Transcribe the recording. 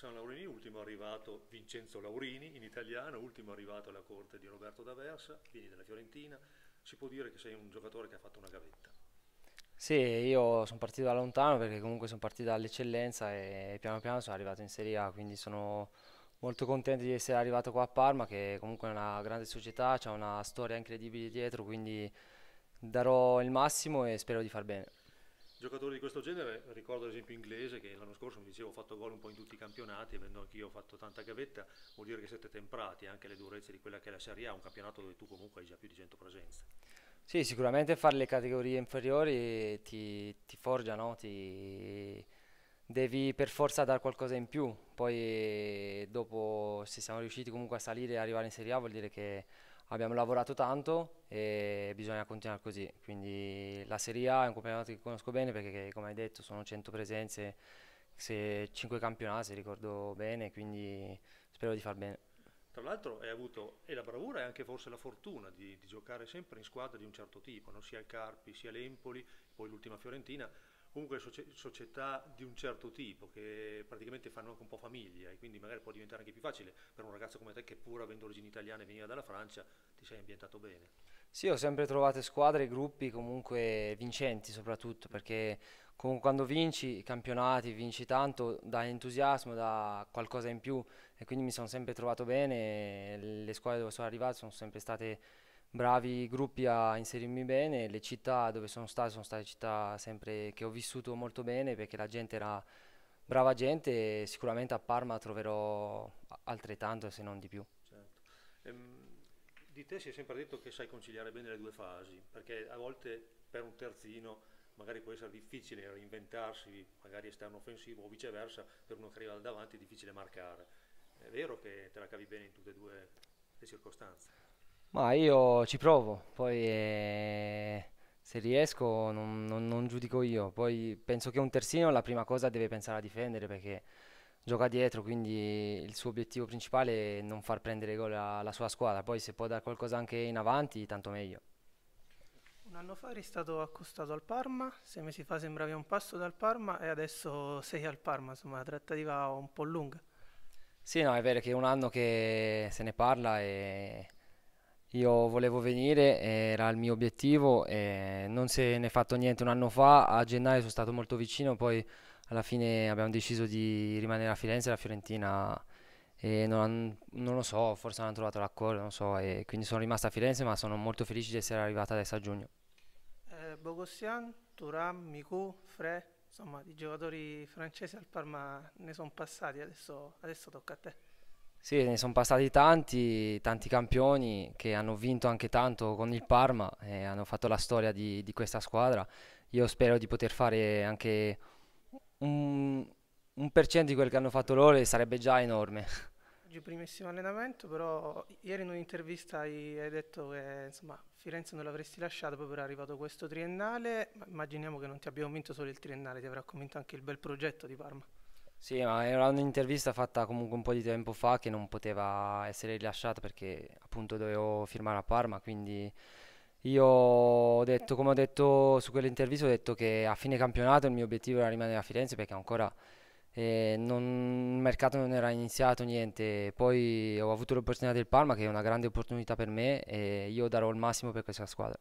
San Laurini, ultimo arrivato Vincenzo Laurini in italiano, ultimo arrivato alla corte di Roberto D'Aversa, vieni della Fiorentina, si può dire che sei un giocatore che ha fatto una gavetta. Sì, io sono partito da lontano perché comunque sono partito dall'eccellenza e piano piano sono arrivato in Serie A, quindi sono molto contento di essere arrivato qua a Parma che comunque è una grande società, c'è una storia incredibile dietro, quindi darò il massimo e spero di far bene. Giocatori di questo genere, ricordo ad esempio inglese che l'anno scorso mi dicevo ho fatto gol un po' in tutti i campionati, avendo anch'io fatto tanta gavetta, vuol dire che siete temprati anche alle durezze di quella che è la Serie A, un campionato dove tu comunque hai già più di 100 presenze. Sì, sicuramente fare le categorie inferiori ti, ti forgia, no? ti, devi per forza dare qualcosa in più, poi dopo se siamo riusciti comunque a salire e arrivare in Serie A vuol dire che abbiamo lavorato tanto e bisogna continuare così. Quindi la Serie A è un campionato che conosco bene perché come hai detto sono 100 presenze, 5 campionati se ricordo bene, quindi spero di far bene. Tra l'altro hai avuto e la bravura e anche forse la fortuna di, di giocare sempre in squadre di un certo tipo, no? sia il Carpi sia l'Empoli, poi l'ultima Fiorentina, comunque società di un certo tipo che praticamente fanno anche un po' famiglia e quindi magari può diventare anche più facile per un ragazzo come te che pur avendo origini italiane veniva dalla Francia ti sei ambientato bene. Sì, ho sempre trovato squadre e gruppi comunque vincenti soprattutto perché comunque quando vinci campionati, vinci tanto, dà entusiasmo, dà qualcosa in più e quindi mi sono sempre trovato bene, le squadre dove sono arrivato sono sempre state bravi gruppi a inserirmi bene, le città dove sono stato sono state città sempre che ho vissuto molto bene perché la gente era brava gente e sicuramente a Parma troverò altrettanto se non di più. Certo. Ehm, di te si è sempre detto che sai conciliare bene le due fasi, perché a volte per un terzino magari può essere difficile reinventarsi, magari esterno offensivo o viceversa, per uno che arriva da davanti è difficile marcare. È vero che te la cavi bene in tutte e due le circostanze? Ma io ci provo, poi eh, se riesco non, non, non, giudico io, poi penso che un terzino la prima cosa deve pensare a difendere perché gioca dietro, quindi il suo obiettivo principale è non far prendere gol alla sua squadra, poi se può dare qualcosa anche in avanti tanto meglio. Un anno fa eri stato accostato al Parma, sei mesi fa sembravi un passo dal Parma e adesso sei al Parma, insomma la trattativa un po' lunga. Sì, no, è vero che è un anno che se ne parla e io volevo venire, era il mio obiettivo e non se ne è fatto niente un anno fa, a gennaio sono stato molto vicino, poi alla fine abbiamo deciso di rimanere a Firenze, la Fiorentina e non, non lo so, forse hanno trovato l'accordo, non so, e quindi sono rimasto a Firenze ma sono molto felice di essere arrivata adesso a giugno. Eh, Bogossian, Turam, Miku, Fre, insomma di giocatori francesi al Parma ne sono passati, adesso, adesso tocca a te. Sì, ne sono passati tanti, tanti campioni che hanno vinto anche tanto con il Parma e hanno fatto la storia di, di questa squadra. Io spero di poter fare anche un, un per cento di quel che hanno fatto loro e sarebbe già enorme. Oggi primissimo allenamento, però ieri in un'intervista hai, hai detto che insomma, Firenze non l'avresti lasciato, poi era arrivato questo triennale, ma immaginiamo che non ti abbiamo vinto solo il triennale, ti avrà convinto anche il bel progetto di Parma. Sì, ma era un'intervista fatta comunque un po' di tempo fa che non poteva essere rilasciata perché appunto dovevo firmare a Parma, quindi io ho detto, come ho detto su quell'intervista, ho detto che a fine campionato il mio obiettivo era rimanere a Firenze perché ancora eh, non, il mercato non era iniziato niente, poi ho avuto l'opportunità del Parma che è una grande opportunità per me e io darò il massimo per questa squadra.